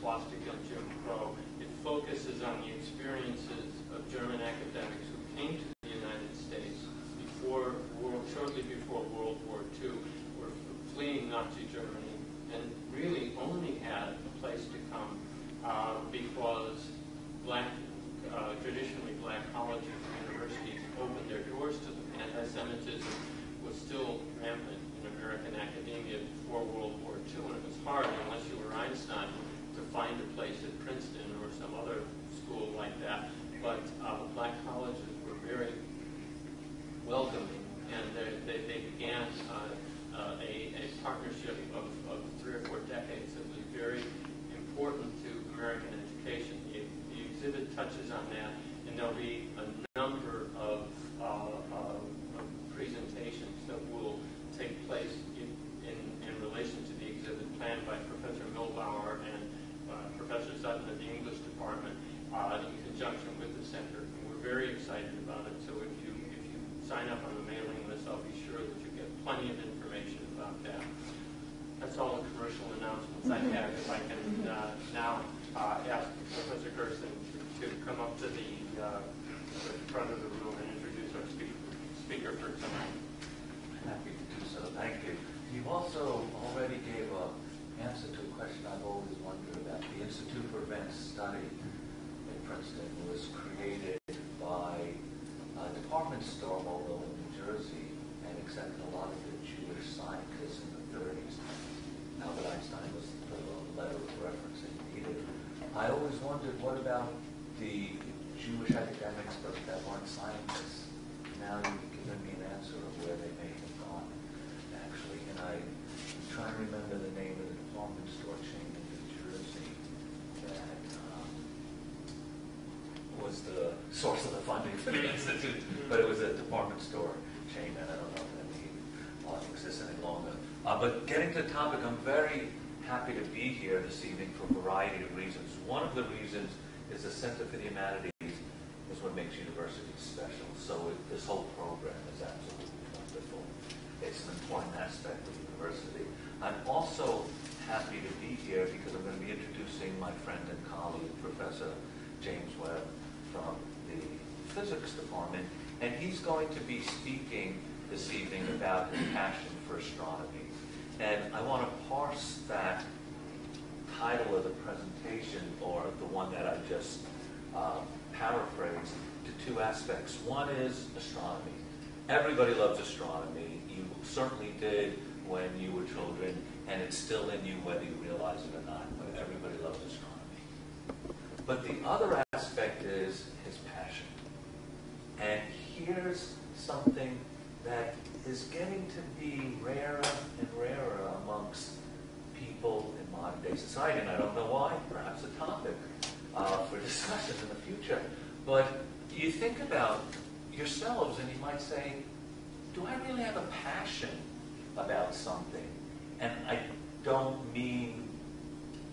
swastika of Jim Crow. It focuses on the experiences of German academics who came to the United States before world, shortly before World War II, were fleeing Nazi Germany, and really only had a place to come. Uh, what about the Jewish academics, but that weren't scientists? Now you've given me an answer of where they may have gone, actually. And I, am trying to remember the name of the department store chain in New Jersey that um, was the source of the funding for the institute, but it was a department store chain, and I don't know if that exists any longer. Uh, but getting to the topic, I'm very happy to be here this evening for a variety of reasons. One of the reasons is the Center for the Humanities is what makes universities special. So it, this whole program is absolutely wonderful. It's an important aspect of the university. I'm also happy to be here because I'm going to be introducing my friend and colleague, Professor James Webb from the physics department, and he's going to be speaking this evening about his passion for astronomy. And I want to parse that title of the presentation, or the one that I just uh, paraphrased, to two aspects. One is astronomy. Everybody loves astronomy. You certainly did when you were children, and it's still in you whether you realize it or not. But everybody loves astronomy. But the other aspect is his passion. And here's something that is getting to be rarer and rarer amongst people in modern day society. And I don't know why, perhaps a topic uh, for discussion in the future. But you think about yourselves and you might say, do I really have a passion about something? And I don't mean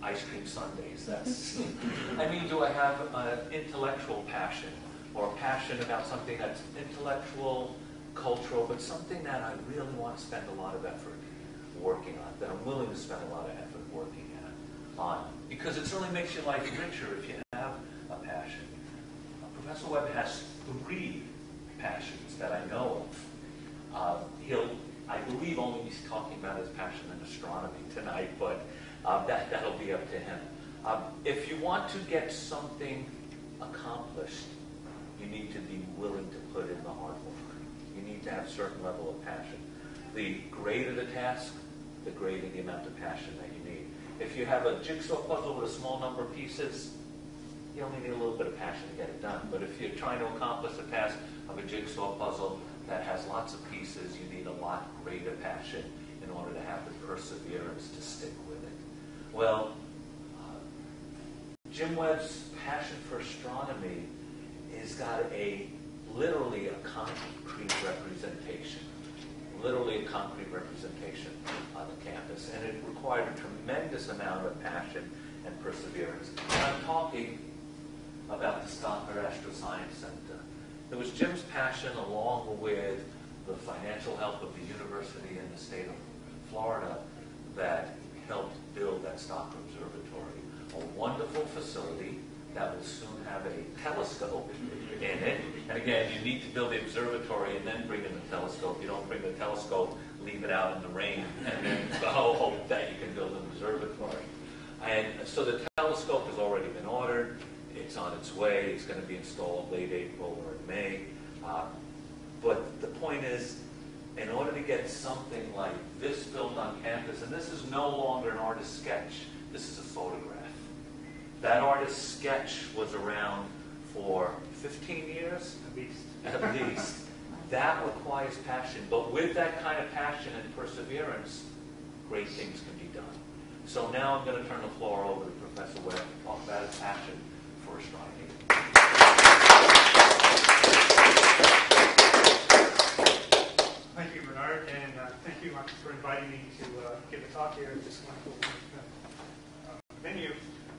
ice cream sundaes. That's, I mean, do I have an intellectual passion or a passion about something that's intellectual, cultural, but something that I really want to spend a lot of effort working on, that I'm willing to spend a lot of effort working at, on. Because it certainly makes your life richer if you have a passion. Uh, Professor Webb has three passions that I know of. Uh, he'll, I believe, only be talking about his passion in astronomy tonight, but uh, that, that'll be up to him. Um, if you want to get something accomplished, you need to be willing to put in the hard work need to have a certain level of passion. The greater the task, the greater the amount of passion that you need. If you have a jigsaw puzzle with a small number of pieces, you only need a little bit of passion to get it done. But if you're trying to accomplish a task of a jigsaw puzzle that has lots of pieces, you need a lot greater passion in order to have the perseverance to stick with it. Well, uh, Jim Webb's passion for astronomy has got a literally a concrete representation, literally a concrete representation on the campus. And it required a tremendous amount of passion and perseverance. And I'm talking about the Stocker Astro Science Center. It was Jim's passion along with the financial help of the university and the state of Florida that helped build that Stocker Observatory. A wonderful facility that will soon have a telescope in it. And again, you need to build the observatory and then bring in the telescope. You don't bring the telescope, leave it out in the rain, and then hope that you can build an observatory. And so the telescope has already been ordered. It's on its way. It's going to be installed late April or May. Uh, but the point is, in order to get something like this built on campus, and this is no longer an artist's sketch, this is a photograph. That artist's sketch was around for 15 years? At least. At least. That requires passion. But with that kind of passion and perseverance, great things can be done. So now I'm going to turn the floor over to Professor Webb to talk about his passion for astronomy. Thank you, Bernard, and uh, thank you for inviting me to uh, give a talk here at this wonderful uh, venue.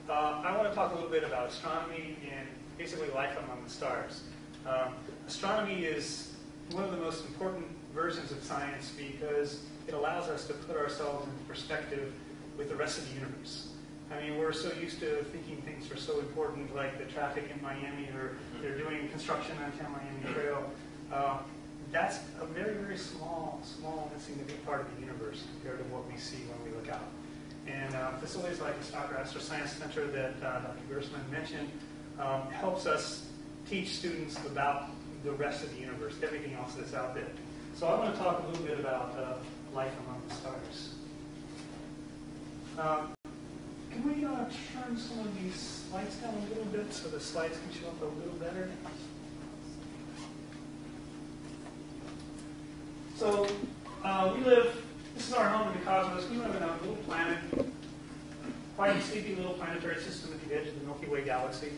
Uh, I want to talk a little bit about astronomy and basically life among the stars. Um, astronomy is one of the most important versions of science because it allows us to put ourselves in perspective with the rest of the universe. I mean, we're so used to thinking things are so important, like the traffic in Miami, or they're doing construction on Tamiami Trail. Uh, that's a very, very small, small, insignificant part of the universe compared to what we see when we look out. And uh, facilities like the Stocker Astro Science Center that uh, Dr. Gerstman mentioned um, helps us teach students about the rest of the universe, everything else that's out there. So I want to talk a little bit about uh, life among the stars. Um, can we uh, turn some of these lights down a little bit so the slides can show up a little better? So uh, we live this is our home in the cosmos. We live in a little planet, quite a sleepy little planetary system at the edge of the Milky Way galaxy.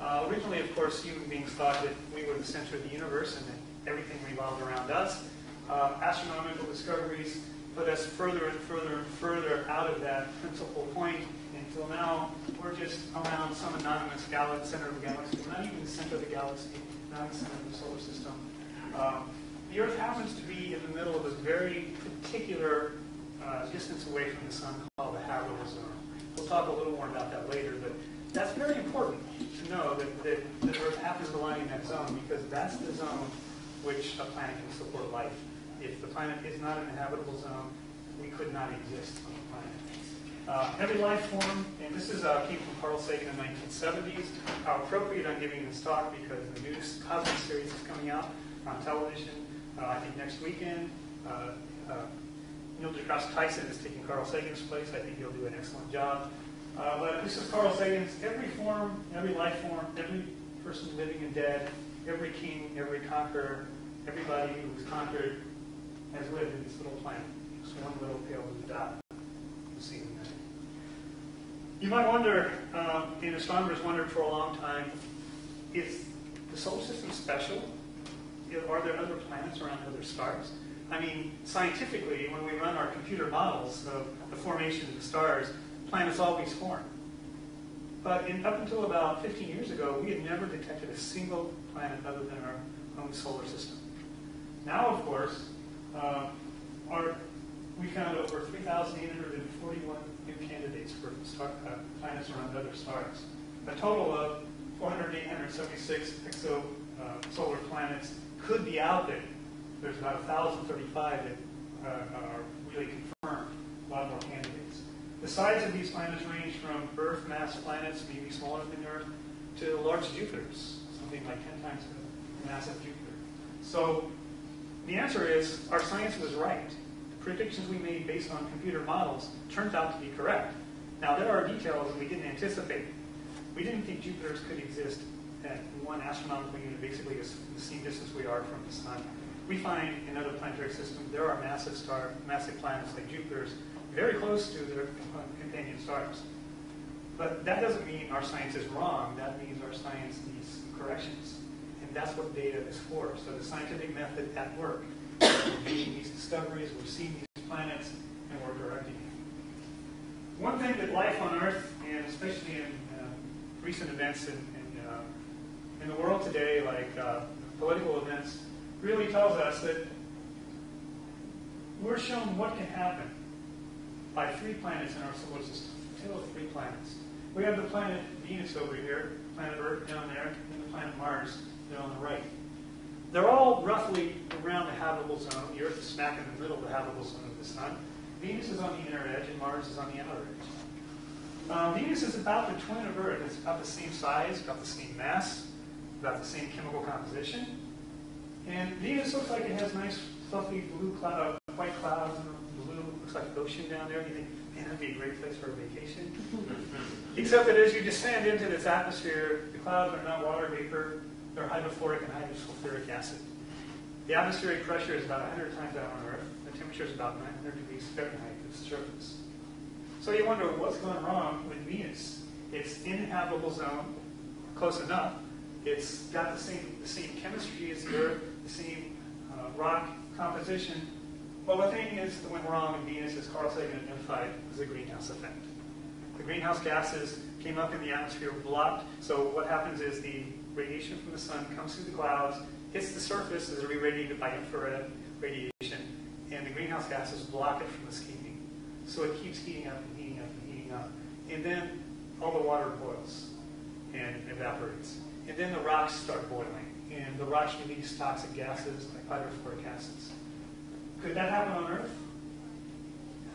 Uh, originally, of course, human beings thought that we were the center of the universe and that everything revolved around us. Uh, astronomical discoveries put us further and further and further out of that principal point until now we're just around some anonymous galaxy, center of the galaxy. We're not even the center of the galaxy, not the center of the solar system. Um, the Earth happens to be in the middle of a very particular uh, distance away from the sun called the habitable zone. We'll talk a little more about that later, but that's very important to know that, that the Earth happens to lie in that zone because that's the zone which a planet can support life. If the planet is not in a habitable zone, we could not exist on the planet. Uh, every life form, and this is uh, came from Carl Sagan in the 1970s. How appropriate I'm giving this talk because the new Cosmos series is coming out on television. Uh, I think next weekend. Uh, uh, Neil deGrasse Tyson is taking Carl Sagan's place. I think he'll do an excellent job. Uh, but this is Carl Sagan's every form, every life form, every person living and dead, every king, every conqueror, everybody who's conquered has lived in this little planet. It's one little pale blue dot. You see them there. You might wonder, um, and astronomers wondered for a long time, is the solar system special? You know, Are there other planets around other stars? I mean, scientifically, when we run our computer models of the formation of the stars, planets always form. But in, up until about 15 years ago, we had never detected a single planet other than our own solar system. Now, of course, uh, our, we found over 3,841 new candidates for star, uh, planets around other stars. A total of 4,876 exo uh, solar planets could be out there. There's about 1,035 that uh, are really confirmed, a lot more candidates. The size of these planets range from Earth mass planets, maybe smaller than Earth, to large Jupiters, something like 10 times the mass of Jupiter. So the answer is our science was right. The predictions we made based on computer models turned out to be correct. Now, there are details we didn't anticipate. We didn't think Jupiters could exist at one astronomical unit, basically the same distance we are from the Sun. We find in other planetary systems there are massive star, massive planets like Jupiter's very close to their companion stars. But that doesn't mean our science is wrong. That means our science needs corrections. And that's what data is for. So the scientific method at work. We're making these discoveries, we're seeing these planets, and we're correcting them. One thing that life on Earth, and especially in uh, recent events in, in, uh, the world today, like uh, political events, really tells us that we're shown what can happen by three planets in our solar system. Of three planets. We have the planet Venus over here, planet Earth down there, and the planet Mars there on the right. They're all roughly around the habitable zone. The Earth is smack in the middle of the habitable zone of the Sun. Venus is on the inner edge, and Mars is on the outer edge. Um, Venus is about the twin of Earth. It's about the same size, about the same mass, about the same chemical composition. And Venus looks like it has nice, fluffy blue cloud, white clouds, and blue, looks like ocean down there. You think, man, that'd be a great place for a vacation. Mm-hmm. Except that as you descend into this atmosphere, the clouds are not water vapor, they're hydrofluoric and hydrosulfuric acid. The atmospheric pressure is about 100 times that on Earth. The temperature is about 900 degrees Fahrenheit at the surface. So you wonder what's going wrong with Venus. It's in the habitable zone, close enough. It's got the same, the same chemistry as the Earth, the same uh, rock composition. But the thing is that went wrong in Venus, as Carl Sagan identified, was the greenhouse effect. The greenhouse gases came up in the atmosphere, blocked. So what happens is the radiation from the sun comes through the clouds, hits the surface, is irradiated by infrared radiation, and the greenhouse gases block it from escaping. So it keeps heating up and heating up and heating up. And then all the water boils and evaporates. And then the rocks start boiling, and the rocks release toxic gases like hydrofluoric acids. Could that happen on Earth?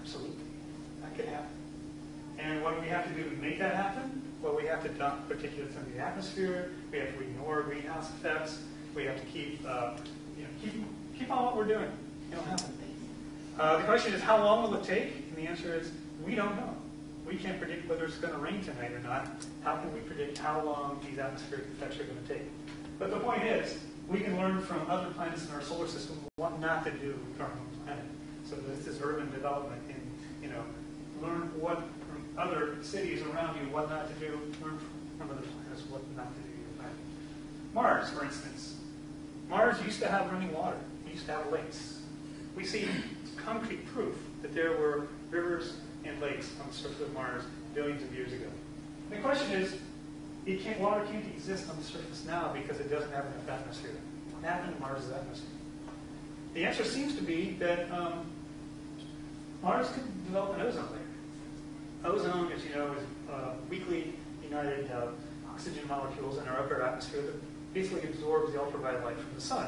Absolutely. That could happen. And what do we have to do to make that happen? Well, we have to dump particulates into the atmosphere. We have to ignore greenhouse effects. We have to keep, uh, you know, keep, keep on what we're doing. It'll happen. Uh, the question is, how long will it take? And the answer is, we don't know. We can't predict whether it's going to rain tonight or not. How can we predict how long these atmospheric effects are going to take? But the point is, we can learn from other planets in our solar system what not to do with our own planet. So this is urban development, and you know, learn what from other cities around you what not to do. Learn from other planets what not to do Mars, for instance. Mars used to have running water. It used to have lakes. We see concrete proof that there were rivers and lakes on the surface of Mars billions of years ago. The question is, it can't, water can't exist on the surface now because it doesn't have enough atmosphere. What happened to Mars' atmosphere? The answer seems to be that um, Mars could develop an ozone layer. Ozone, as you know, is uh, weakly united uh, oxygen molecules in our upper atmosphere that basically absorbs the ultraviolet light from the sun.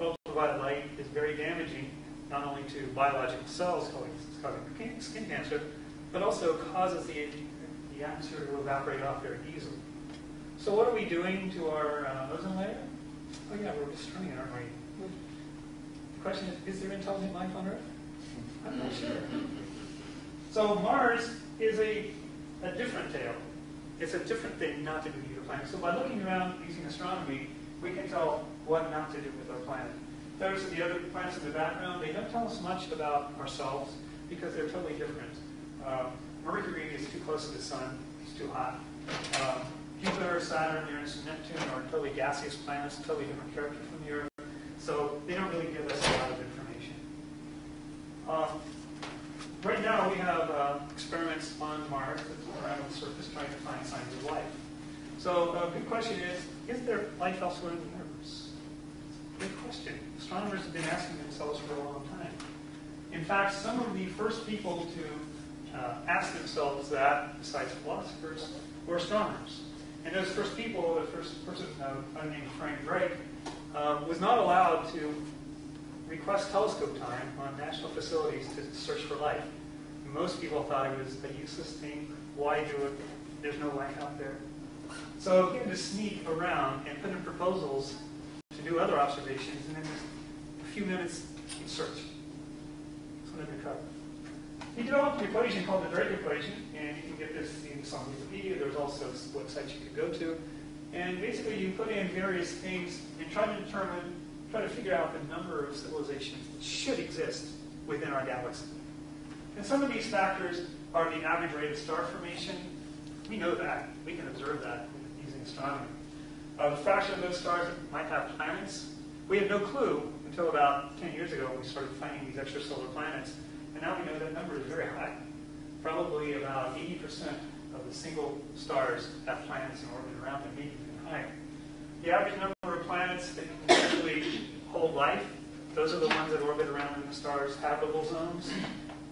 Ultraviolet light is very damaging not only to biological cells causing skin cancer, but also causes the, the atmosphere to evaporate off very easily. So what are we doing to our uh, ozone layer? Oh yeah, we're destroying it, aren't we? The question is, is there intelligent life on Earth? I'm not sure. So Mars is a, a different tale. It's a different thing not to do with your planet. So by looking around using astronomy, we can tell what not to do with our planet. Those are the other planets in the background. They don't tell us much about ourselves because they're totally different. Uh, Mercury is too close to the sun. It's too hot. Um, Jupiter, Saturn, Uranus, and Neptune are totally gaseous planets, totally different character from the Earth. So they don't really give us a lot of information. Um, right now we have uh, experiments on Mars around the surface trying to find signs of life. So a uh, good question is, is there life elsewhere in the? Good question. Astronomers have been asking themselves for a long time. In fact, some of the first people to uh, ask themselves that, besides philosophers, were astronomers. And those first people, the first person a uh, named Frank Drake, uh, was not allowed to request telescope time on national facilities to search for life. Most people thought it was a useless thing. Why do it? There's no life out there. So he had to sneak around and put in proposals to do other observations, and then just a few minutes he'd search. So then we cover. He developed an equation called the Drake equation, and you can get this in some Wikipedia. There's also websites you could go to. And basically, you put in various things and try to determine, try to figure out the number of civilizations that should exist within our galaxy. And some of these factors are the average rate of star formation. We know that. We can observe that using astronomy. Uh, the fraction of those stars that might have planets, we had no clue until about 10 years ago when we started finding these extrasolar planets. And now we know that number is very high. Probably about 80% of the single stars have planets in orbit around them, maybe even higher. The average number of planets that can actually hold life, those are the ones that orbit around in the star's habitable zones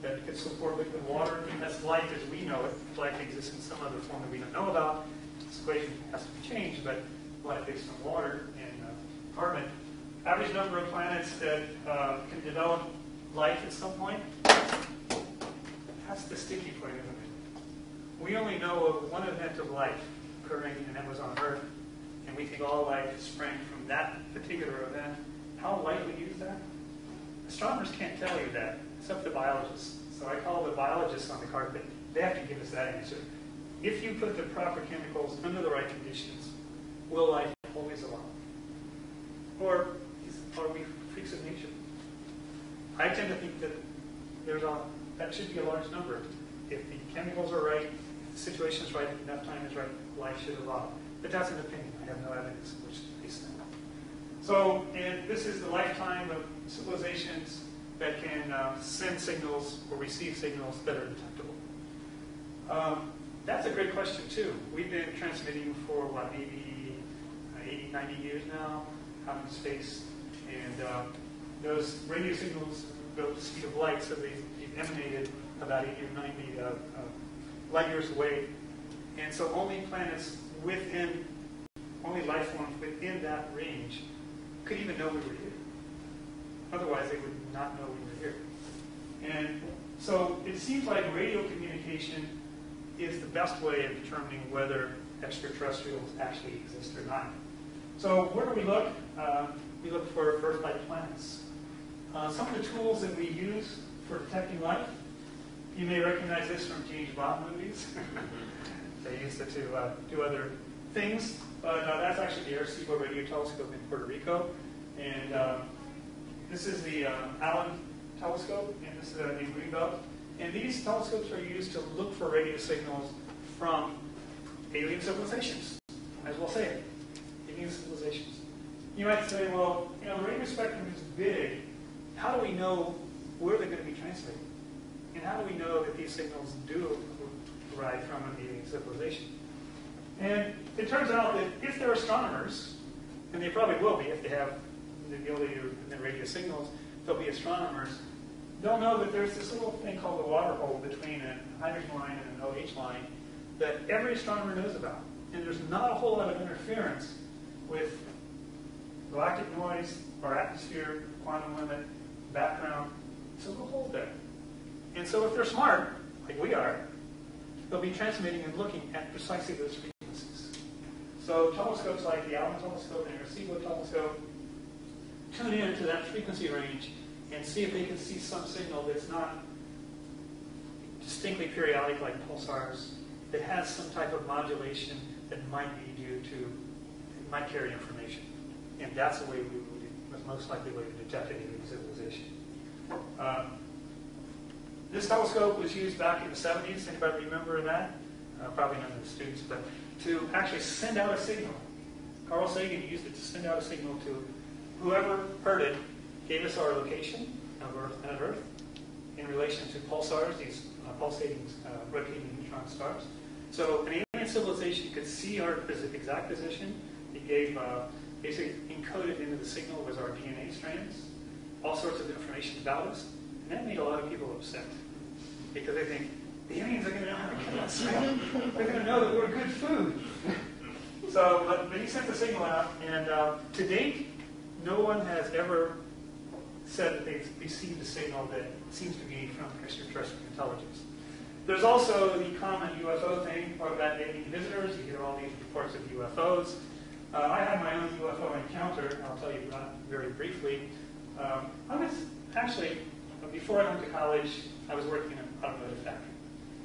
that could support liquid water. And that's life as we know it. Life exists in some other form that we don't know about. This equation has to be changed, but life based on water and uh, carbon. Average number of planets that uh, can develop life at some point. That's the sticky point, isn't it? We only know of one event of life occurring, and that was on Earth, and we think all life sprang from that particular event. How likely is that? Astronomers can't tell you that, except the biologists. So I call the biologists on the carpet. They have to give us that answer. If you put the proper chemicals under the right conditions, will life always allow? Or are we freaks of nature? I tend to think that there's a, that should be a large number. If the chemicals are right, if the situation is right, if enough time is right, life should evolve. But that's an opinion. I have no evidence which base that. So, and this is the lifetime of civilizations that can uh, send signals or receive signals that are detectable. Um, that's a great question, too. We've been transmitting for, what, maybe 80, 90 years now out in space. And uh, those radio signals go the speed of light, so they've, emanated about 80 or 90 uh, uh, light years away. And so only planets within, only life forms within that range could even know we were here. Otherwise, they would not know we were here. And so it seems like radio communication is the best way of determining whether extraterrestrials actually exist or not. So where do we look? Uh, we look for Earth-like planets. Uh, some of the tools that we use for detecting life, you may recognize this from James Bond movies. they used it to uh, do other things, but uh, that's actually the Arecibo Radio Telescope in Puerto Rico. And uh, this is the uh, Allen telescope, and this is uh, the Greenbelt. And these telescopes are used to look for radio signals from alien civilizations, as we'll say. Alien civilizations. You might say, well, you know, the radio spectrum is big. How do we know where they're going to be translated? And how do we know that these signals do arrive from a alien civilization? And it turns out that if they're astronomers, and they probably will be if they have the ability to emit radio signals, they'll be astronomers, they'll know that there's this little thing called the water hole between a hydrogen line and an OH line that every astronomer knows about. And there's not a whole lot of interference with galactic noise, our atmosphere, quantum limit, background. so little hole there. And so if they're smart, like we are, they'll be transmitting and looking at precisely those frequencies. So telescopes like the Allen telescope and the Arecibo telescope tune in to that frequency range and see if they can see some signal that's not distinctly periodic like pulsars, that has some type of modulation that might be might carry information. And that's the way we would, most likely way to detect any civilization. Um, this telescope was used back in the 70s. Anybody remember that? Uh, probably none of the students, but to actually send out a signal. Carl Sagan used it to send out a signal to whoever heard it, gave us our location of Earth, planet Earth, in relation to pulsars, these uh, pulsating, uh, rotating neutron stars. So an alien civilization could see our exact position. It gave, uh, basically encoded into the signal was our DNA strands, all sorts of information about us. And that made a lot of people upset because they think the aliens are going to know how to kill us. They're going to know that we're good food. So, but, but he sent the signal out, and uh, to date, no one has ever said that they've received a signal that seems to be from extraterrestrial intelligence. There's also the common UFO thing, or about alien visitors. You hear all these reports of UFOs. Uh, I had my own UFO encounter. I'll tell you about very briefly. Um, I was actually, before I went to college, I was working in an automotive factory.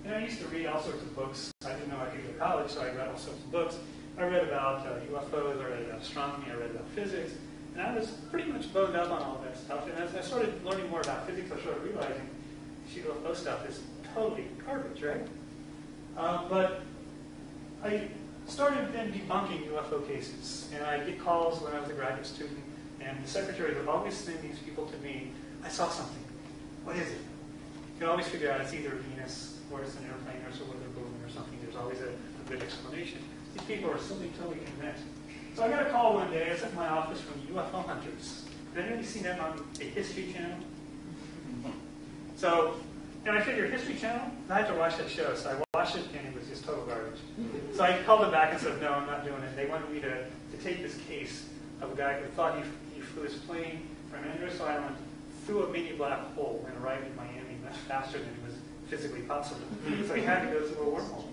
And I used to read all sorts of books. I didn't know I could go to college, so I read all sorts of books. I read about uh, UFOs, I read about astronomy, I read about physics, and I was pretty much boned up on all that stuff. And as I started learning more about physics, I started realizing UFO stuff is totally garbage, right? Uh, but I started then debunking UFO cases, and I get calls when I was a graduate student, and the secretary would always send these people to me. I saw something. What is it? You can always figure out it's either Venus or it's an airplane or it's a weather balloon or something. There's always a, a good explanation. These people are simply totally convinced. So I got a call one day. I was at my office from UFO Hunters. Have anybody seen that on the History Channel? So, and I figured History Channel, I had to watch that show. So I watched it and it was just total garbage. So I called them back and said, no, I'm not doing it. They wanted me to, to take this case of a guy who thought he, he flew his plane from Andros Island through a mini black hole and arrived in Miami much faster than it was physically possible. So he had to go through a wormhole.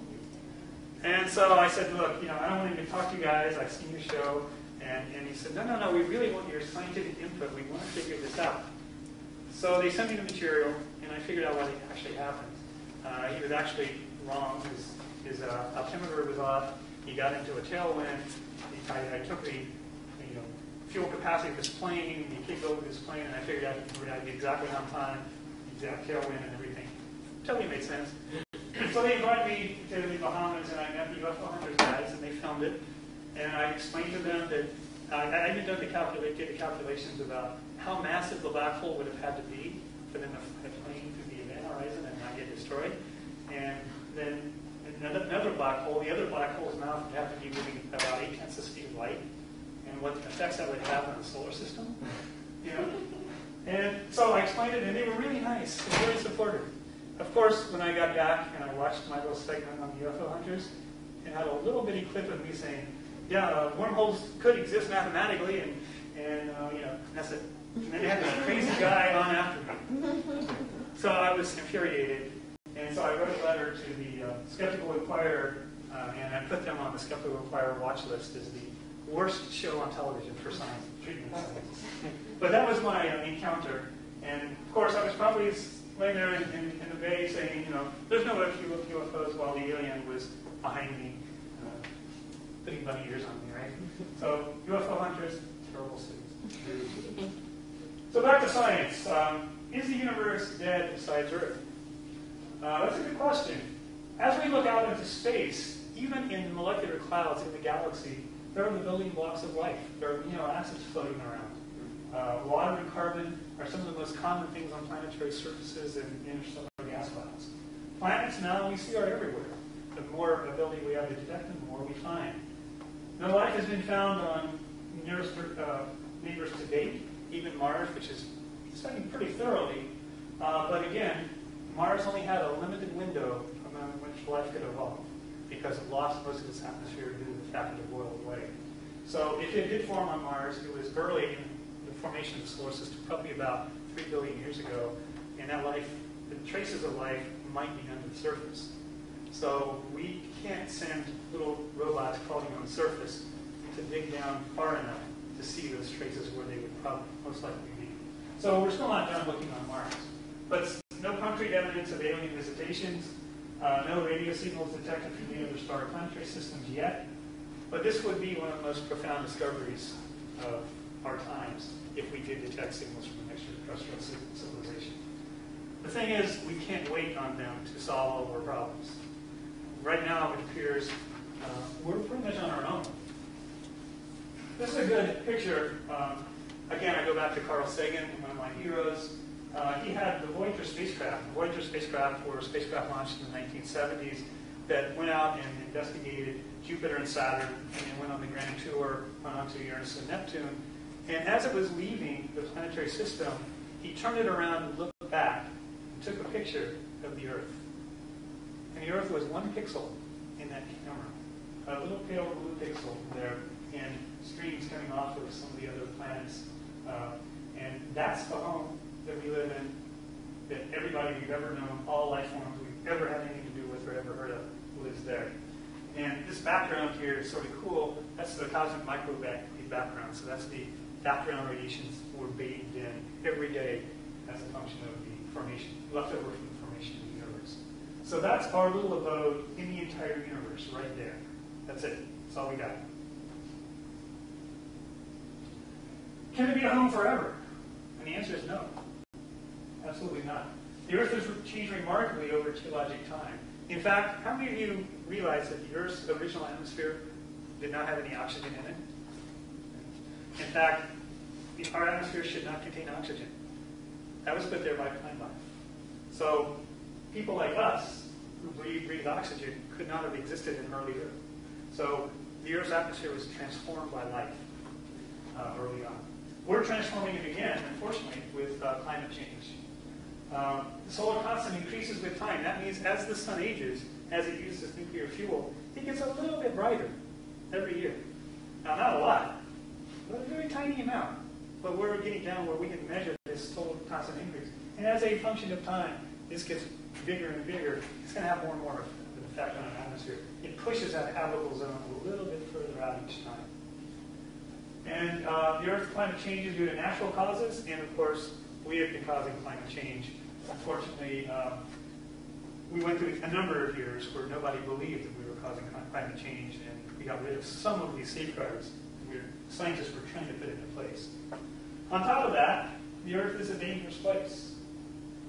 And so I said, look, you know, I don't want to talk to you guys. I've seen your show. And, and he said, no, no, no, we really want your scientific input. We want to figure this out. So they sent me the material, and I figured out what actually happened. Uh, he was actually wrong. His, his uh, altimeter was off. He got into a tailwind. He, I, I, took the you know, fuel capacity of his plane, the capability of his plane, and I figured out he exactly on time, exact tailwind and everything. Totally made sense. So they invited me to the Bahamas, and I met the UFO Hunters guys, and they filmed it. And I explained to them that uh, I even did the, calculate, did the calculations about how massive the black hole would have had to be for them to fly plane through the event horizon and not get destroyed. And then another, another black hole, the other black hole's mouth would have to be moving about eight tenths of the speed of light, and what effects that would have on the solar system. You know? And so I explained it, and they were really nice and very supportive. Of course, when I got back and I watched my little segment on the UFO hunters, it had a little bitty clip of me saying, yeah, uh, wormholes could exist mathematically, and, and uh, you know, that's it. And then they had this crazy guy on after me. So I was infuriated, and so I wrote a letter to the uh, Skeptical Inquirer, uh, and I put them on the Skeptical Inquirer watch list as the worst show on television for science treatment science. But that was my uh, encounter, and of course I was probably laying there in, in, in, the bay saying, you know, there's no UFOs while the alien was behind me, uh, putting bunny ears on me, right? So UFO hunters, terrible cities. So back to science. Um, is the universe dead besides Earth? Uh, that's a good question. As we look out into space, even in the molecular clouds in the galaxy, There are the building blocks of life. There are amino acids floating around. Uh, water and carbon are some of the most common things on planetary surfaces and interstellar gas clouds. Planets now we see are everywhere. The more ability we have to detect them, the more we find. No life has been found on nearest uh, neighbors to date, even Mars, which is studied pretty thoroughly. Uh, but again, Mars only had a limited window among which life could evolve because it lost most of its atmosphere due to the fact that it boiled away. So if it did form on Mars, it was early in the formation of the solar system, probably about 3 billion years ago, and that life, the traces of life might be under the surface. So we can't send little robots crawling on the surface to dig down far enough to see those traces where they would probably most likely be. So we're still not done looking on Mars. But no concrete evidence of alien visitations, uh, no radio signals detected from the other star planetary systems yet. But this would be one of the most profound discoveries of our times if we did detect signals from an extraterrestrial civilization. The thing is, we can't wait on them to solve all of our problems. Right now, it appears uh, we're pretty much on our own. This is a good picture. Um, again, I go back to Carl Sagan, one of my heroes. Uh, he had the Voyager spacecraft. The Voyager spacecraft were spacecraft launched in the 1970s that went out and investigated Jupiter and Saturn, and then went on the grand tour, went on to Uranus and Neptune. And as it was leaving the planetary system, he turned it around and looked back and took a picture of the Earth. And the Earth was one pixel in that camera, a little pale blue pixel there, and streams coming off of some of the other planets. Uh, and that's the home that we live in, that everybody we've ever known, all life forms we've ever had anything to do with or ever heard of, lives there. And this background here is sort of cool. That's the cosmic microwave background. So that's the background radiations we're bathed in every day as a function of the formation, leftover from the formation of the universe. So that's our little abode in the entire universe right there. That's it. That's all we got. Can it be a home forever? And the answer is no. Absolutely not. The Earth has changed remarkably over geologic time. In fact, how many of you realize that the Earth's original atmosphere did not have any oxygen in it? In fact, the our atmosphere should not contain oxygen. That was put there by plant life. So people like us who breathe, breathe oxygen could not have existed in early Earth. So the Earth's atmosphere was transformed by life uh, early on. We're transforming it again, unfortunately, with uh, climate change. Um, the solar constant increases with time. That means as the sun ages, as it uses nuclear fuel, it gets a little bit brighter every year. Now, not a lot, but a very tiny amount. But we're getting down where we can measure this total constant increase. And as a function of time, this gets bigger and bigger. It's going to have more and more of an effect on our atmosphere. It pushes that habitable zone a little bit further out each time. And uh, the Earth's climate changes due to natural causes, and of course, we have been causing climate change. Unfortunately, um, we went through a number of years where nobody believed that we were causing climate change, and we got rid of some of these safeguards we scientists were trying to put into place. On top of that, the Earth is a dangerous place.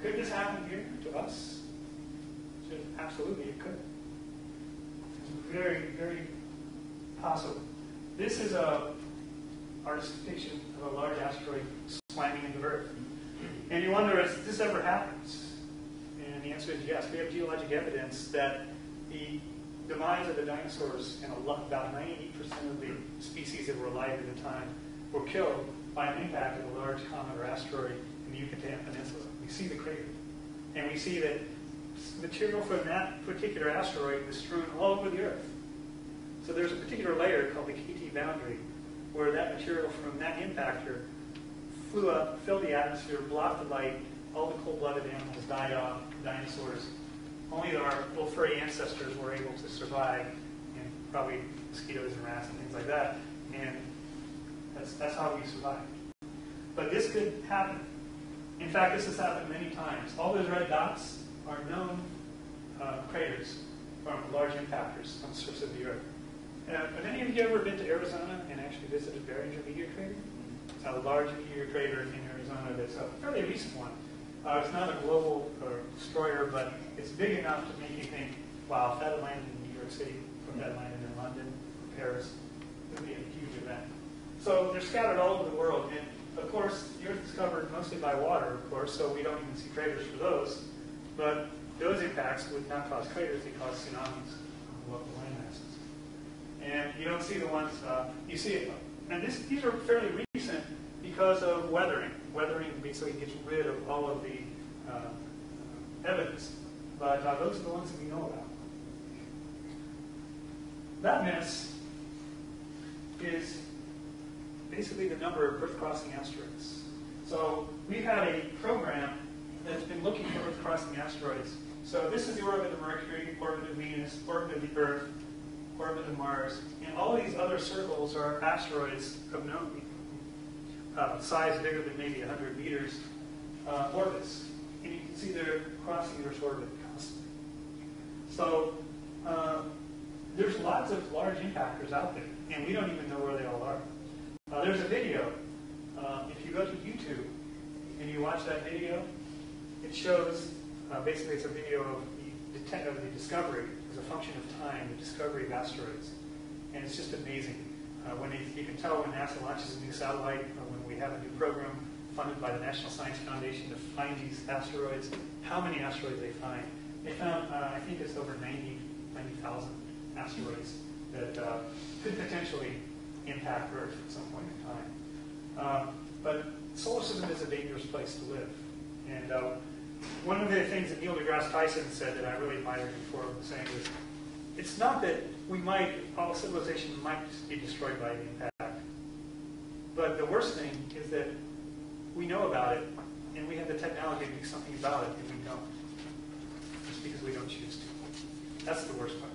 Could this happen here to us? Absolutely, it could. It's very, very possible. This is a artist's depiction of a large asteroid slamming into Earth. And you wonder, if this ever happens? And the answer is yes. We have geologic evidence that the demise of the dinosaurs and about 98% of the species that were alive at the time were killed by an impact of a large comet or asteroid in the Yucatan Peninsula. We see the crater. And we see that material from that particular asteroid was strewn all over the Earth. So there's a particular layer called the KT boundary where that material from that impactor flew up, filled the atmosphere, blocked the light, all the cold-blooded animals died off, dinosaurs. Only our little furry ancestors were able to survive, and probably mosquitoes and rats and things like that. And that's, that's how we survived. But this could happen. In fact, this has happened many times. All those red dots are known uh, craters from large impactors on the surface of the Earth. Uh, have any of you ever been to Arizona and actually visited Barringer Meteor Crater? It's a large meteor crater in Arizona that's a fairly recent one. Uh, it's not a global uh, destroyer, but it's big enough to make you think, wow, if that landed in New York City, if that landed in London, Paris, It would be a huge event. So they're scattered all over the world, and of course, the Earth is covered mostly by water, of course, so we don't even see craters for those. But those impacts would not cause craters; they cause tsunamis on local land masses. And you don't see the ones uh, you see. And this, these are fairly recent because of weathering. Weathering basically gets rid of all of the uh, evidence, but uh, those are the ones that we know about. That mess is basically the number of Earth-crossing asteroids. So we've had a program that's been looking for Earth-crossing asteroids. So this is the orbit of Mercury, orbit of Venus, orbit of the Earth, orbit of Mars, and all these other circles are asteroids of no uh, size bigger than maybe 100 meters uh, orbits. And you can see they're crossing Earth's orbit constantly. So uh, there's lots of large impactors out there, and we don't even know where they all are. Uh, there's a video. Uh, if you go to YouTube and you watch that video, it shows uh, basically it's a video of the, of the discovery as a function of time, the discovery of asteroids, and it's just amazing. Uh, when you can tell when NASA launches a new satellite, we have a new program funded by the National Science Foundation to find these asteroids, how many asteroids they find. They found, uh, I think it's over 90 90,000 asteroids that uh, could potentially impact Earth at some point in time. Uh, but solar system is a dangerous place to live. And uh, one of the things that Neil deGrasse Tyson said that I really admired before saying was, it's not that we might, all civilization might be destroyed by the impact. But the worst thing we know about it, and we have the technology to do something about it, and we don't. Just because we don't choose to. That's the worst part.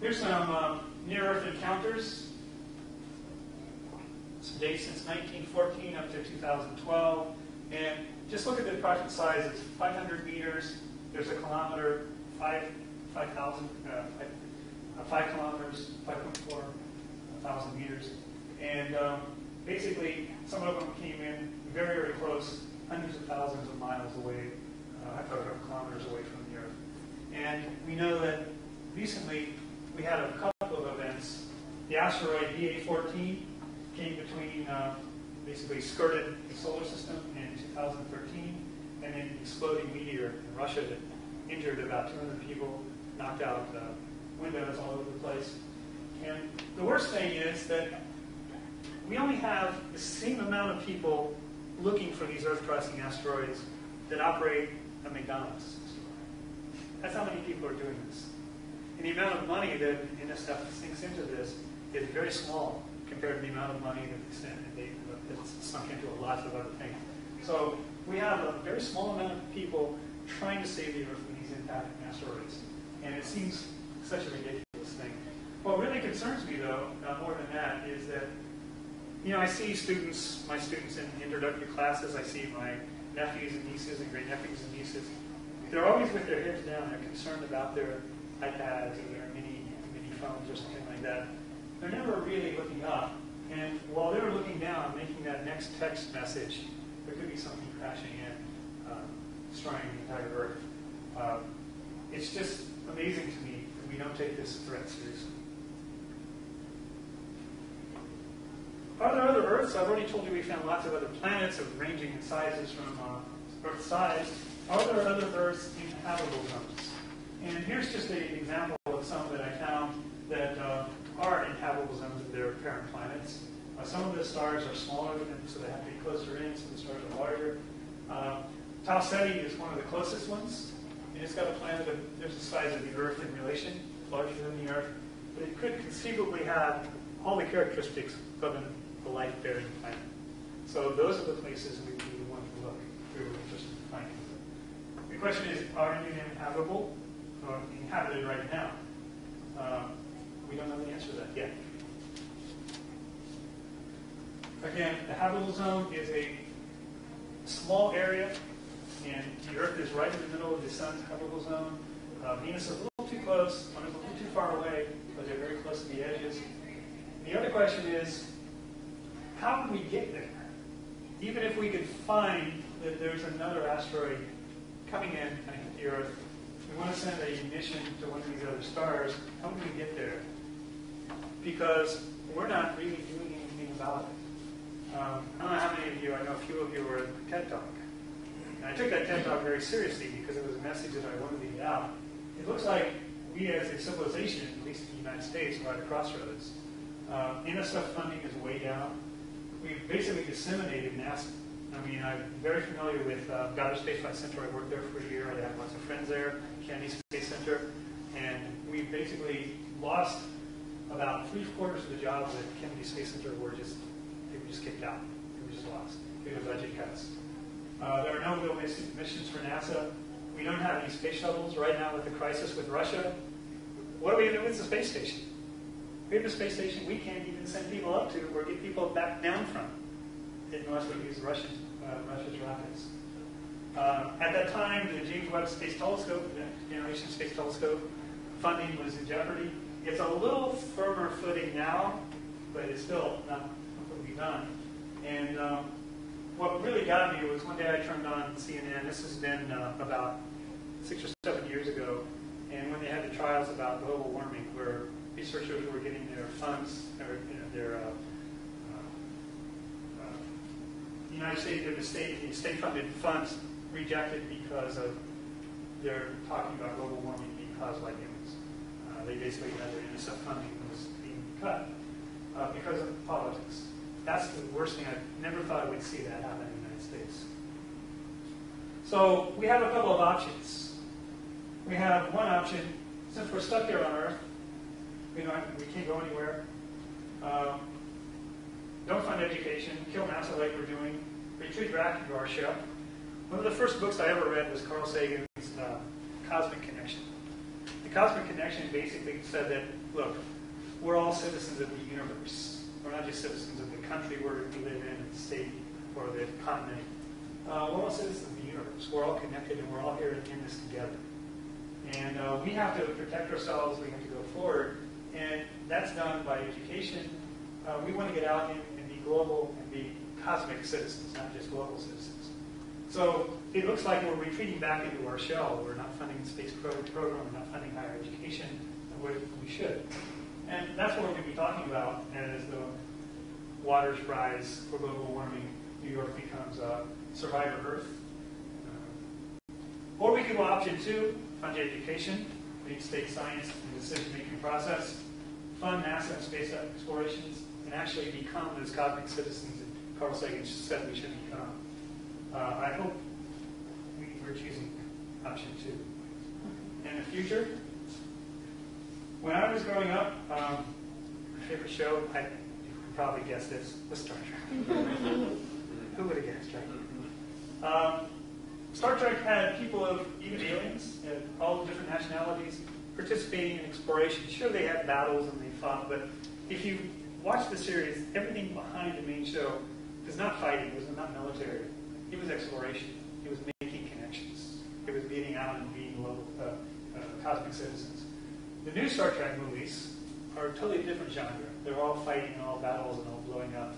Here's some um, near-Earth encounters. Some dates since 1914 up to 2012. And just look at the approximate size. It's 500 meters. There's a kilometer, 5, 5,000, uh, 5, uh, 5 kilometers, 5.4 thousand meters. And um, basically, some of them came in very, very close, hundreds of thousands of miles away, uh, kilometers away from the Earth. And we know that recently we had a couple of events. The asteroid DA-14 came between, uh, basically skirted the solar system in 2013, and then exploding meteor in Russia that injured about 200 people, knocked out uh, windows all over the place. And the worst thing is that we only have the same amount of people looking for these Earth-crossing asteroids that operate a McDonald's. That's how many people are doing this. And the amount of money that NSF sinks into this is very small compared to the amount of money that they send, they, that's sunk into a lot of other things. So we have a very small amount of people trying to save the Earth from these impacting asteroids. And it seems such a ridiculous thing. What really concerns me, though, uh, more than that, is that, you know, I see students, my students in introductory classes, I see my nephews and nieces and great nephews and nieces. They're always with their heads down. They're concerned about their iPads or their mini, mini phones or something like that. They're never really looking up. And while they're looking down, making that next text message, there could be something crashing in, uh, destroying the entire Earth. Uh, it's just amazing to me that we don't take this threat seriously. Are there other Earths? I've already told you we found lots of other planets of ranging in sizes from uh, Earth size. Are there other Earths in habitable zones? And here's just an example of some that I found that uh, are in habitable zones of their parent planets. Uh, some of the stars are smaller, than, so they have to be closer in. Some of the stars are larger. Uh, Tau Ceti is one of the closest ones, and it's got a planet that there's the size of the Earth in relation, larger than the Earth, but it could conceivably have all the characteristics of an a life-bearing planet. So those are the places we, we want to look we were interested in finding them. The question is, are any of them habitable or inhabited right now? Um, we don't know the answer to that yet. Again, the habitable zone is a small area, and the Earth is right in the middle of the sun's habitable zone. Uh, Venus is a little too close, Mars is a little too far away, but they're very close to the edges. And the other question is, how do we get there? Even if we could find that there's another asteroid coming in and hit the Earth, we want to send a mission to one of these other stars, how do we get there? because we're not really doing anything about it. Um, I don't know how many of you, I know a few of you were at the TED Talk. And I took that TED Talk very seriously because it was a message that I wanted to get out. It looks like we as a civilization, at least in the United States, are at a crossroads. Uh, NSF funding is way down. We've basically disseminated NASA. I mean, I'm very familiar with uh, Goddard Space Flight Center. I worked there for a year. I have lots of friends there, Kennedy Space Center. And we basically lost about three quarters of the jobs at Kennedy Space Center were just, they were just kicked out. They were just lost due to budget cuts. Uh, there are no real missions for NASA. We don't have any space shuttles right now with the crisis with Russia. What are we going to do with the space station? We have a space station we can't even send people up to or get people back down from unless we use Russian, uh, Russia's rockets. Uh, at that time, the James Webb Space Telescope, the Generation Space Telescope, funding was in jeopardy. It's a little firmer footing now, but it's still not completely done. And um, what really got me was one day I turned on CNN. This has been uh, about six or seven years ago, and when they had the trials about global warming, where researchers were getting their funds, or you know, their uh, uh, uh United States, the state, the state-funded funds rejected because of they're talking about global warming being caused by humans. Uh, they basically had their NSF funding was being cut uh, because of politics. That's the worst thing. I never thought I would see that happen in the United States. So we have a couple of options. We have one option, since we're stuck here on Earth, we, don't, we can't go anywhere. Um, don't fund education, kill NASA like we're doing, retreat back into our ship. One of the first books I ever read was Carl Sagan's uh, Cosmic Connection. The Cosmic Connection basically said that, look, we're all citizens of the universe. We're not just citizens of the country where we live in, the state, or the continent. Uh, we're all citizens of the universe. We're all connected, and we're all here in this together. And uh, we have to protect ourselves. We have to go forward. And that's done by education. Uh, we want to get out and, and, be global and be cosmic citizens, not just global citizens. So it looks like we're retreating back into our shell. We're not funding the space program, we're not funding higher education the way we should. And that's what we're going to be talking about as the waters rise for global warming. New York becomes a survivor Earth. Uh, or we could go option two, fund education, lead state science and process, fund NASA and space explorations, and actually become those cosmic citizens that Carl Sagan said we should become. Uh, I hope we, are choosing option two. In the future, when I was growing up, um, my favorite show, I, probably guess this, was Star Trek. Who would have guessed, right? Um, Star Trek had people of even aliens, all different nationalities, participating in exploration. Sure, they had battles and they fought, but if you watch the series, everything behind the main show was not fighting, it was not military. It was exploration. It was making connections. It was getting out and being local, uh, uh, cosmic citizens. The new Star Trek movies are a totally different genre. They're all fighting and all battles and all blowing up.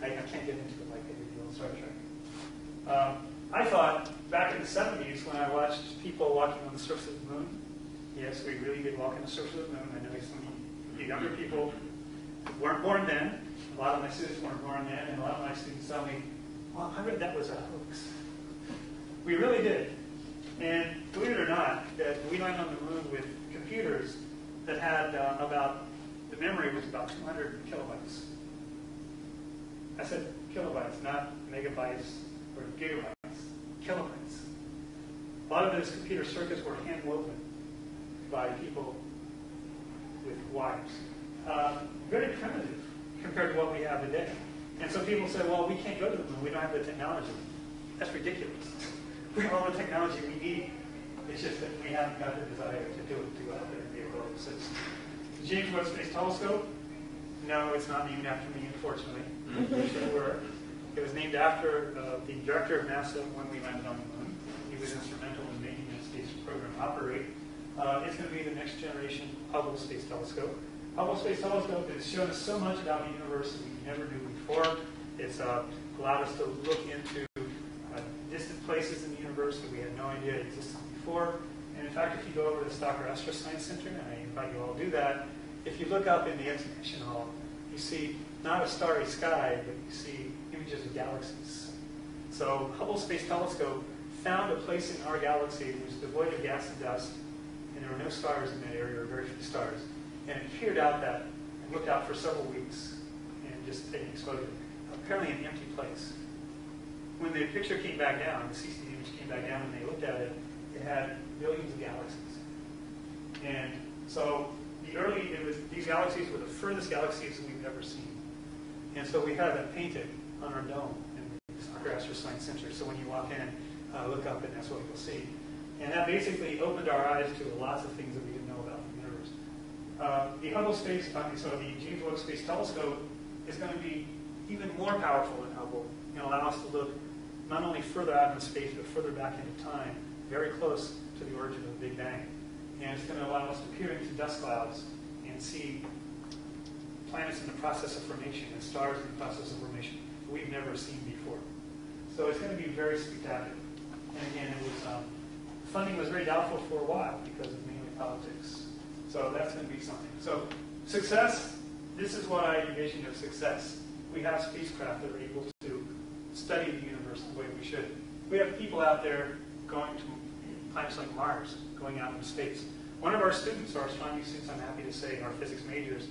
I, I can't get into it like they do in Star Trek. Um, I thought back in the 70s when I watched people walking on the surface of the moon, yes, we really did walk surface of. I know some younger people weren't born then. A lot of my students weren't born then, and a lot of my students tell me, well, I read that was a hoax. We really did. And believe it or not, that we went on the moon with computers that had uh, about, the memory was about 200 kilobytes. I said kilobytes, not megabytes or gigabytes, kilobytes. A lot of those computer circuits were hand woven by people with wires. Uh, very primitive compared to what we have today. And so people say, well, we can't go to the moon. We don't have the technology. That's ridiculous. We have all the technology we need. It's just that we haven't got the desire to do it, to go out there and be a global citizen. The James Webb Space Telescope, no, it's not named after me, unfortunately. It were. It was named after uh, the director of NASA when we landed on the moon. He was instrumental in making that space program operate. Uh, it's going to be the next generation Hubble Space Telescope. Hubble Space Telescope has shown us so much about the universe that we never knew before. It's uh, allowed us to look into uh, distant places in the universe that we had no idea existed before. And in fact, if you go over to the Stocker Astro Science Center, and I invite you all to do that, if you look up in the exhibition hall, you see not a starry sky, but you see images of galaxies. So Hubble Space Telescope found a place in our galaxy that was devoid of gas and dust, and there were no stars in that area, or very few stars. And it peered out that and looked out for several weeks and just taking exposure. Apparently an empty place. When the picture came back down, the CCD image came back down, and they looked at it, it had billions of galaxies. And so the early, was, these galaxies were the furthest galaxies we've ever seen. And so we have that painted on our dome in the Astro Science Center. So when you walk in, uh, look up and that's what you'll see. And that basically opened our eyes to lots of things that we didn't know about the universe. Uh, the Hubble Space, so the James Webb Space Telescope is going to be even more powerful than Hubble and allow us to look not only further out in space, but further back into time, very close to the origin of the Big Bang. And it's going to allow us to peer into dust clouds and see planets in the process of formation and stars in the process of formation that we've never seen before. So it's going to be very spectacular. And again, it was um, funding was very doubtful for a while because of mainly politics. So that's going to be something. So success. This is what I envision of success. We have spacecraft that are able to study the universe the way we should. We have people out there going to planets like Mars, going out in space. One of our students, our astronomy students, I'm happy to say, our physics majors,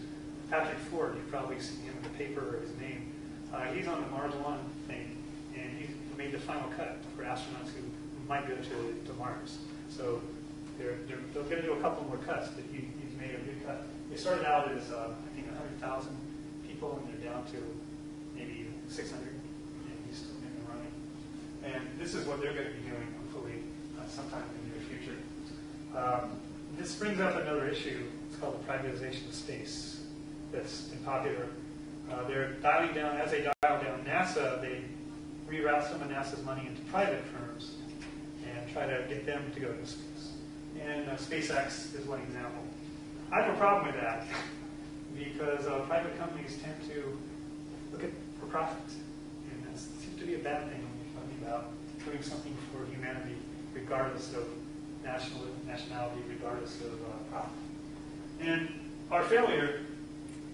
Patrick Ford, you've probably seen him in the paper or his name. Uh, he's on the Mars One thing, and he made the final cut for astronauts who might go to, to Mars. So they're, they're, they're going to do a couple more cuts, but he, he's made a good cut. They started out as, uh, I think, 100,000 people, and they're down to maybe 600, and he's still in the running. And this is what they're going to be doing, hopefully, uh, sometime in the near future. Um, this brings up another issue. It's called the privatization of space that's been popular. Uh, they're dialing down, as they dial down NASA, they reroute some of NASA's money into private firms try to get them to go to space. And uh, SpaceX is one example. I have a problem with that because uh, private companies tend to look at for profit. And that seems to be a bad thing when you're talking about doing something for humanity, regardless of national nationality, regardless of uh, profit. And our failure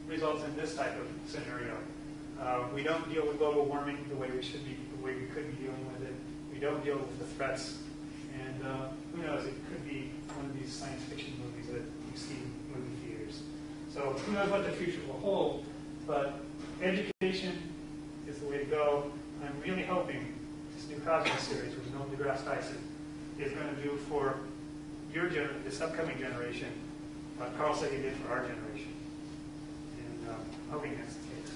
results in this type of scenario. Uh, we don't deal with global warming the way we should be, the way we could be dealing with it. We don't deal with the threats. And uh, who knows, it could be one of these science fiction movies that you see in movie theaters. So who knows what the future will hold, but education is the way to go. I'm really hoping this new Cosmos series which with Neil deGrasse Tyson is going to do for your gener- this upcoming generation what Carl Sagan did for our generation. And um, hoping that's the case.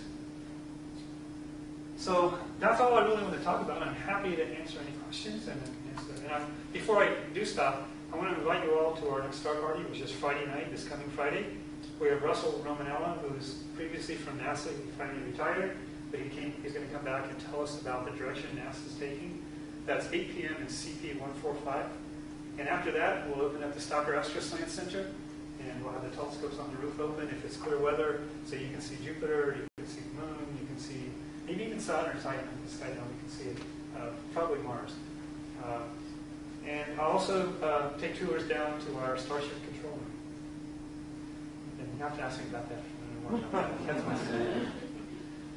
So that's all I really want to talk about. I'm happy to answer any questions. And. And I'm, before I do stop, I want to invite you all to our next star party, which is Friday night, this coming Friday. We have Russell Romanella, who's previously from NASA. He finally retired, but he came, he's going to come back and tell us about the direction NASA's taking. That's 8 p.m. in CP 145. And after that, we'll open up the Stocker Astro Science Center, and we'll have the telescopes on the roof open if it's clear weather, so you can see Jupiter, you can see the moon, you can see maybe even Saturn, side in the sky down, you can see it, uh, probably Mars. Uh, and I'll also uh, take tours down to our Starship control room. And you have to ask me about that. That's my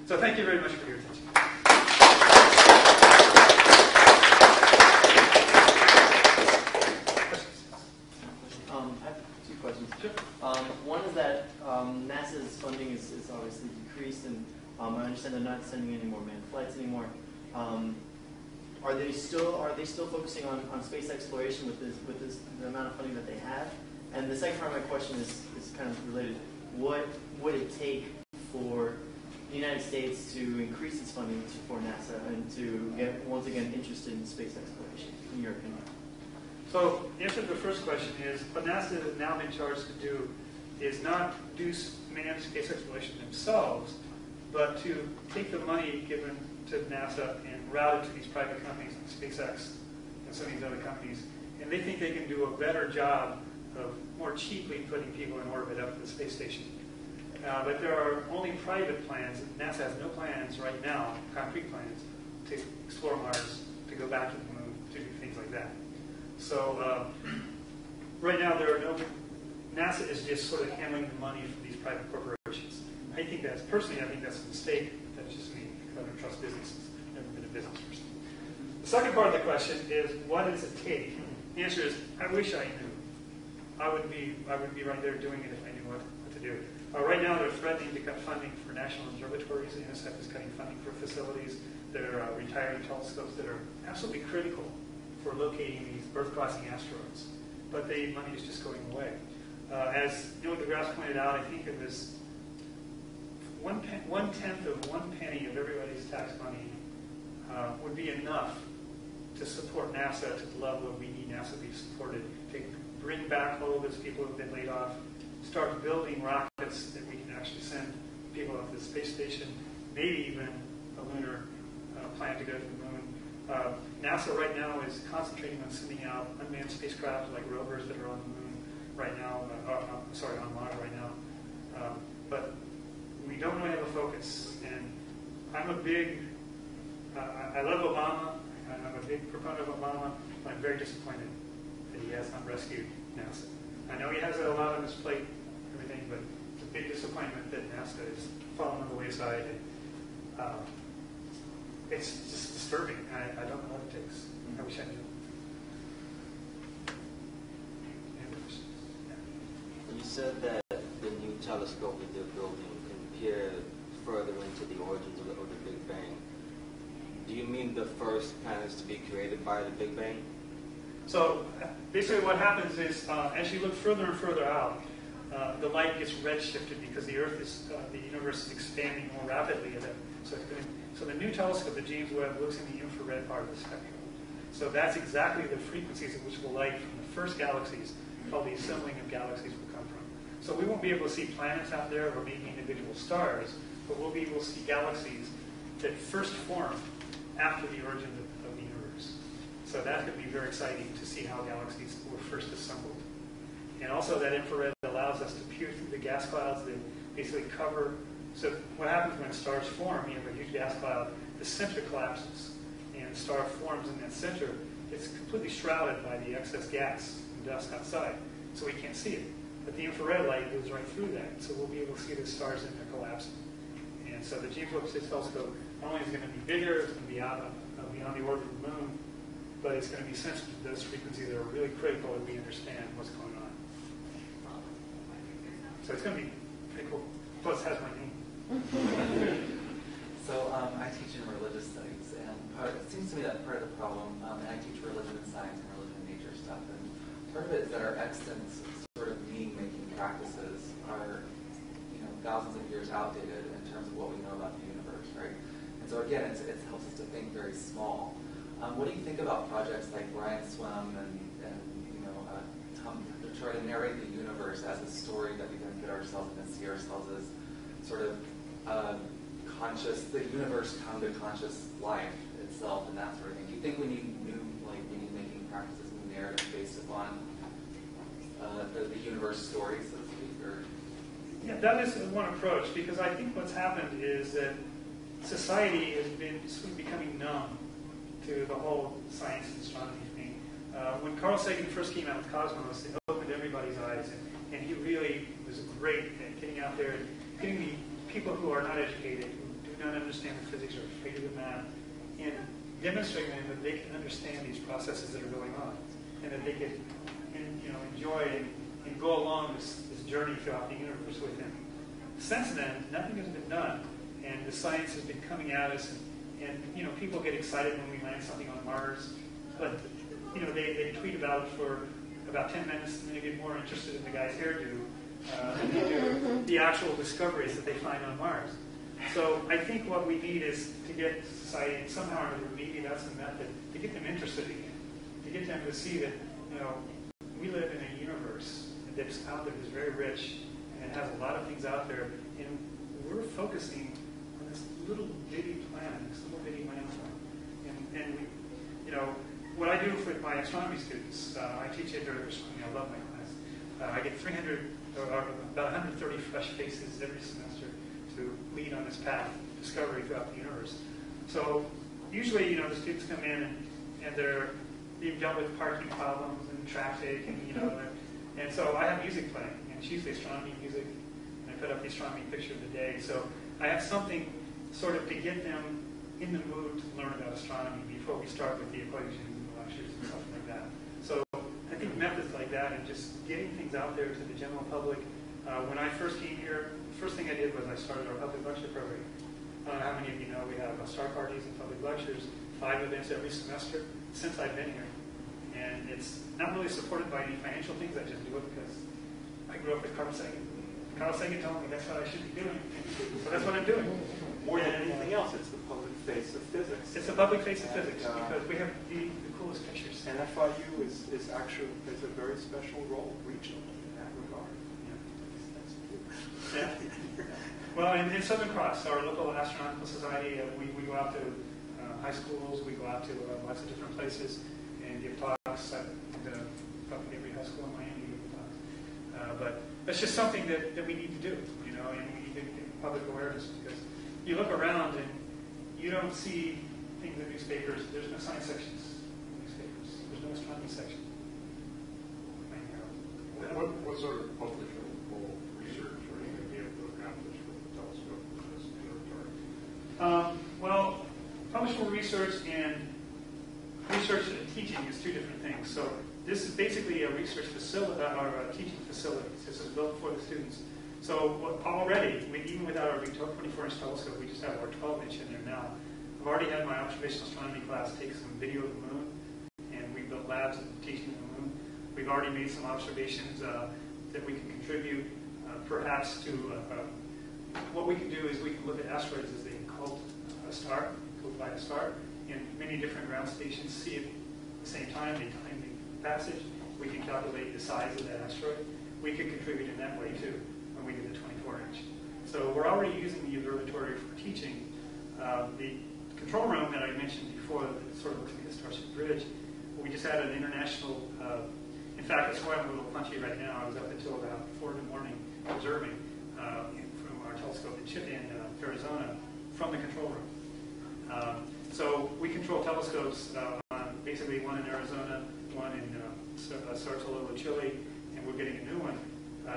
So thank you very much for your attention. Um, I have two questions. Um, one is that um, NASA's funding is, is obviously decreased, and um, I understand they're not sending any more manned flights anymore. Are they still are they still focusing on, on space exploration with this with this the amount of funding that they have? And the second part of my question is, is kind of related. What would it take for the United States to increase its funding for NASA and to get once again interested in space exploration, in your opinion? So the answer to the first question is what NASA has now been charged to do is not do manned space exploration themselves, but to take the money given to NASA and route it to these private companies SpaceX and some of these other companies. And they think they can do a better job of more cheaply putting people in orbit up to the space station. Uh, but there are only private plans. NASA has no plans right now, concrete plans, to explore Mars, to go back to the moon, to do things like that. So uh, right now there are no NASA is just sort of handling the money for these private corporations. I think that's, personally, I think that's a mistake. That's just me. I don't trust businesses. Person. The second part of the question is, what does it take? The answer is, I wish I knew. I would be, I would be right there doing it if I knew what, what to do. Uh, right now, they're threatening to cut funding for national observatories. The NSF is cutting funding for facilities that are uh, retiring telescopes that are absolutely critical for locating these Earth-crossing asteroids. But the money is just going away. Uh, as Neil deGrasse pointed out, I think it was one, one tenth of one penny of everybody's tax money uh, would be enough to support NASA to the level that we need NASA to be supported, to bring back all of those people who have been laid off, start building rockets that we can actually send people up to the space station, maybe even a lunar uh, plan to go to the moon. Uh, NASA right now is concentrating on sending out unmanned spacecraft like rovers that are on the moon right now, uh, uh, sorry, on Mars right now. Um, but we don't really have a focus. And I'm a big, I love Obama, I'm a big proponent of Obama, but I'm very disappointed that he has not rescued NASA. I know he has a lot on his plate, everything, but it's a big disappointment that NASA is falling on the wayside. And, uh, it's just disturbing. I, I don't know what it takes. I wish I knew. You said that the new telescope that they're building can peer further into the origins of the, of the Big Bang. Do you mean the first planets to be created by the Big Bang? So basically what happens is uh, as you look further and further out, uh, the light gets redshifted because the Earth is, uh, the universe is expanding more rapidly. So, gonna, so the new telescope, the James Webb, looks in the infrared part of the spectrum. So that's exactly the frequencies at which the light from the first galaxies, called the assembling of galaxies, will come from. So we won't be able to see planets out there or maybe individual stars, but we'll be able to see galaxies that first formed after the origin of, the universe. So going to be very exciting to see how galaxies were first assembled. And also that infrared allows us to peer through the gas clouds that basically cover. So what happens when stars form, you have a huge gas cloud, the center collapses and the star forms in that center. It's completely shrouded by the excess gas and dust outside, so we can't see it. But the infrared light goes right through that, so we'll be able to see the stars in there collapsing. And so the James Webb Space Telescope not only is going to be bigger, it's going to be out uh, beyond the orbit of the moon, but it's going to be sensitive to those frequencies that are really critical that we understand what's going on. So it's going to be pretty cool. Plus, it has my name. so um, I teach in religious studies, and part, it seems to me that part of the problem, um, and I teach religion and science and religion and nature stuff, and part of it is that our extant sort of meaning-making practices are, you know, thousands of years outdated in terms of what we know about the universe, right? And so again, it's, it helps us to think very small. Um, what do you think about projects like Brian Swimme and, and you know, uh, Tom, to try to narrate the universe as a story that we can fit ourselves in and see ourselves as sort of uh, conscious, the universe come to conscious life itself and that sort of thing. Do you think we need new, like, meaning-making practices, new narratives based upon uh, the, the universe story, so to speak? Or? Yeah, that is one approach because I think what's happened is that society has been sort of becoming numb to the whole science and astronomy thing. Uh, when Carl Sagan first came out with Cosmos, it opened everybody's eyes, and, and he really was great at getting out there and getting the people who are not educated, who do not understand the physics or afraid of the math, and demonstrating them that they can understand these processes that are going on, and that they can and, you know, enjoy and, and go along this, this journey throughout the universe with him. Since then, nothing has been done, and the science has been coming at us, and, and you know, people get excited when we land something on Mars, but you know, they, they tweet about it for about 10 minutes, and then they get more interested in the guy's hairdo uh, than they do the actual discoveries that they find on Mars. So I think what we need is to get society somehow or other, maybe that's the method, to get them interested again, to get them to see that, you know, we live in a universe that's out there that's very rich and it has a lot of things out there, and we're focusing little bitty planet, this little bitty landform. And, and we, you know, what I do with my astronomy students, uh, I teach astronomy. I love my class. Uh, I get 300 or, or about 130 fresh faces every semester to lead on this path of discovery throughout the universe. So usually, you know, the students come in and, and they're being dealt with parking problems and traffic and, you know, And so I have music playing, and it's usually astronomy music, and I put up the astronomy picture of the day. So I have something sort of to get them in the mood to learn about astronomy before we start with the equations and the lectures and stuff like that. So I think methods like that and just getting things out there to the general public. Uh, when I first came here, the first thing I did was I started our public lecture program. I don't know how many of you know we have uh, star parties and public lectures, five events every semester since I've been here. And it's not really supported by any financial things. I just do it because I grew up with Carl Sagan. Carl Sagan told me that's what I should be doing. So that's what I'm doing. More than anything else, it's the public face of physics. It's the public face of And, physics uh, because we have the, the coolest pictures. And FIU is, is actually, plays a very special role regionally in that regard. Yeah. Well, in, in Southern Cross, our local astronomical society, uh, we, we go out to uh, high schools, we go out to uh, lots of different places and give talks at uh, probably every high school in Miami. we give talks. Uh, but that's just something that, that we need to do, you know, and we need to get public awareness because you look around and you don't see things in newspapers. There's no science sections in newspapers. There's no astronomy section. What, what- sort of publishable research are you going to be able to accomplish with the telescope in this observatory? Um, well, publishable research and research and teaching is two different things. So this is basically a research facility, or a teaching facility. This is built for the students. So already, we, even without our big 24-inch telescope, we just have our 12-inch in there now. I've already had my observational astronomy class take some video of the moon, and we built labs teaching the moon. We've already made some observations uh, that we can contribute, uh, perhaps to uh, uh, what we can do is we can look at asteroids as they cult a star, go by a star, in many different ground stations, see it at the same time, they time the passage. We can calculate the size of that asteroid. We could contribute in that way too, we do the 24 inch. So we're already using the observatory for teaching. Uh, the control room that I mentioned before, that sort of looks like a Starship Bridge, we just had an international, uh, in fact, that's why I'm a little punchy right now. I was up until about 4 in the morning observing uh, from our telescope in, in uh, Arizona from the control room. Um, so we control telescopes uh, on basically one in Arizona, one in uh, Sar- Cerro Tololo, Chile, and we're getting a new one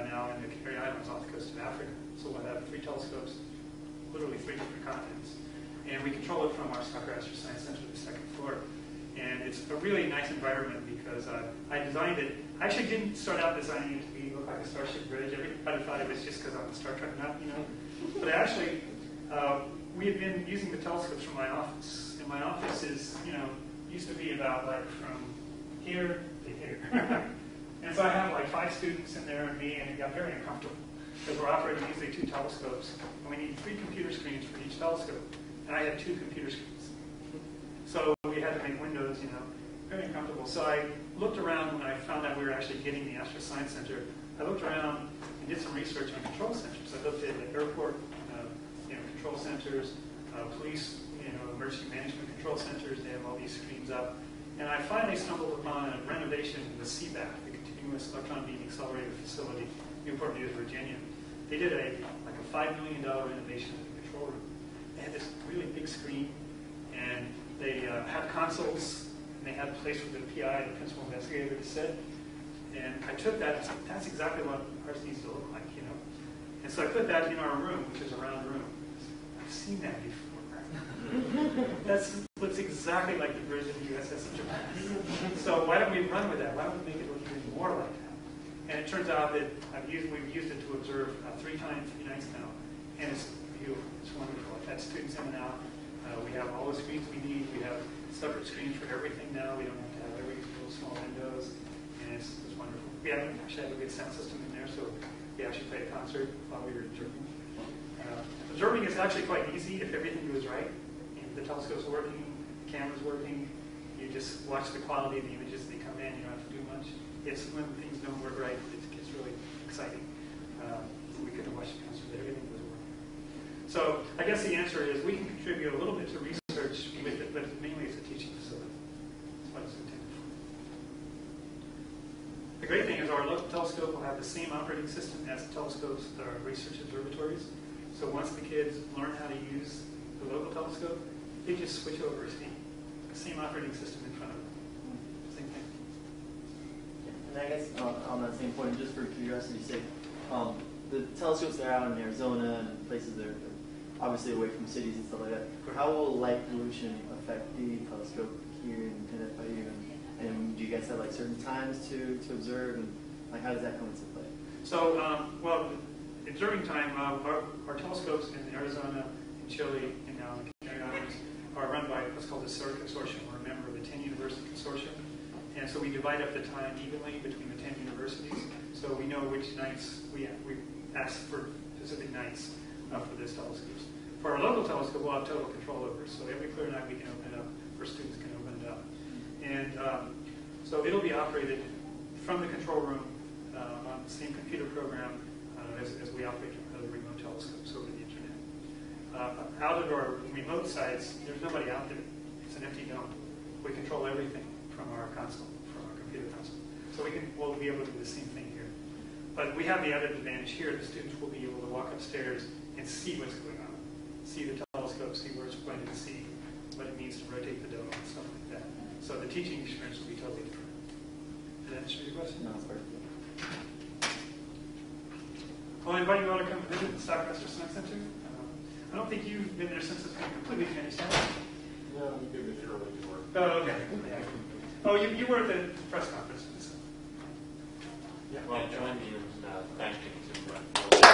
now in the Canary Islands off the coast of Africa. So we'll have three telescopes, literally three different continents. And we control it from our Stocker Astro Science Center, the second floor. And it's a really nice environment because uh, I designed it. I actually didn't start out designing it to be look like a Starship Bridge. Everybody thought it was just because I'm a Star Trek nut, you know. But actually, uh, we had been using the telescopes from my office. And my office is, you know, used to be about like from here to here. and so I have like five students in there and me, and it got very uncomfortable because we're operating usually two telescopes, and we need three computer screens for each telescope. And I had two computer screens. So we had to make windows, you know, very uncomfortable. So I looked around when I found out we were actually getting the Astro Science Center. I looked around and did some research on control centers. I looked at the airport, uh, you know, control centers, uh, police, you know, emergency management control centers. They have all these screens up. And I finally stumbled upon a renovation of the CEBAF, Continuous Electron Beam Accelerator Facility, Newport News, Virginia. They did a like a five million dollar renovation of the control room. They had this really big screen, and they uh, had consoles, and they had a place for the PI, the principal investigator, to sit. And I took that, that's exactly what ours needs to look like, you know. And so I put that in our room, which is a round room. I've seen that before. That looks exactly like the bridge of the USS Japan. So why don't we run with that? Why don't we make it look even more like that? And it turns out that used, we've used it to observe uh, three times, three nights now, and it's beautiful. It's wonderful. I've had students in and out. Uh, we have all the screens we need. We have separate screens for everything now. We don't have to have every little small windows, and it's, it's wonderful. We have, actually have a good sound system in there, so we actually played a concert while we were observing. Uh, observing is actually quite easy if everything goes right. The telescope's working, the camera's working. You just watch the quality of the images they come in. You don't have to do much. It's when things don't work right, it gets really exciting. Um, we couldn't watch the concert, but everything was working. So I guess the answer is we can contribute a little bit to research with it, but mainly it's a teaching facility. That's what it's intended for. The great thing is our local telescope will have the same operating system as the telescopes that are research observatories. So once the kids learn how to use the local telescope, they just switch over. The same operating system in front of them. Same thing. I And I guess on, on that same point, just for curiosity's sake, um, the telescopes that are out in Arizona and places that are obviously away from cities and stuff like that, how will light pollution affect the telescope here in, in FIU? And, and do you guys have like certain times to, to observe and like how does that come into play? So, um, well, observing time, uh, our, our telescopes in Arizona, in Chile, and now in the Canary Islands are run by what's called the CERT Consortium. We're a member of the 10 University Consortium. And so we divide up the time evenly between the 10 universities. So we know which nights we, we ask for specific nights uh, for this telescopes. For our local telescope, we'll have total control over. So every clear night we can open it up, or students can open it up. And um, so it'll be operated from the control room uh, on the same computer program uh, as, as we operate other remote telescopes over the internet. Uh, out of our remote sites, there's nobody out there. It's an empty dome. We control everything from our console, computer console. So we can, we'll be able to do the same thing here. But we have the added advantage here. The students will be able to walk upstairs and see what's going on, see the telescope, see where it's pointed, see what it means to rotate the dome and stuff like that. So the teaching experience will be totally different. Did that answer your question? No, it's perfect. Well, I invite you all to come visit the Stocker Astro Science Center. Um, I don't think you've been there since it's been completely finished. have you? No, we give it early to work. Oh, okay. Oh, you, you were at the press conference. Yeah. Well, join me in uh, thanking Superintendent